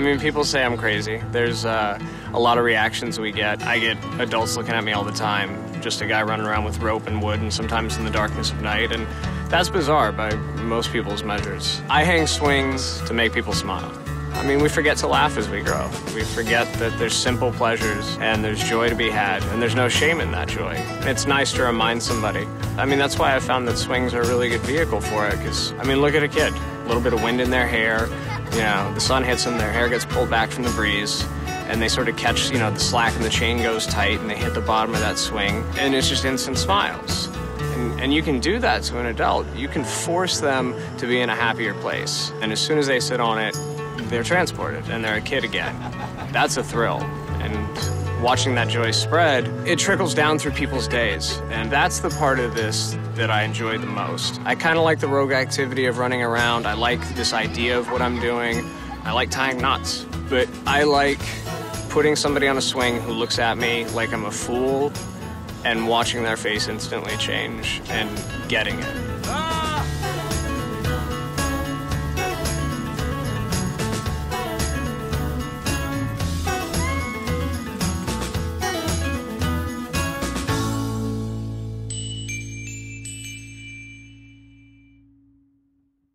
mean, people say I'm crazy. There's uh, a lot of reactions we get. I get adults looking at me all the time, just a guy running around with rope and wood, and sometimes in the darkness of night, and that's bizarre by most people's measures. I hang swings to make people smile. I mean, we forget to laugh as we grow. We forget that there's simple pleasures and there's joy to be had, and there's no shame in that joy. It's nice to remind somebody. I mean, that's why I found that swings are a really good vehicle for it, because, I mean, look at a kid. A little bit of wind in their hair, you know, the sun hits them, their hair gets pulled back from the breeze, and they sort of catch, you know, the slack and the chain goes tight, and they hit the bottom of that swing, and it's just instant smiles. And, and you can do that to an adult. You can force them to be in a happier place. And as soon as they sit on it, they're transported and they're a kid again. That's a thrill. And watching that joy spread, it trickles down through people's days. And that's the part of this that I enjoy the most. I kind of like the rogue activity of running around. I like this idea of what I'm doing. I like tying knots. But I like putting somebody on a swing who looks at me like I'm a fool and watching their face instantly change and getting it.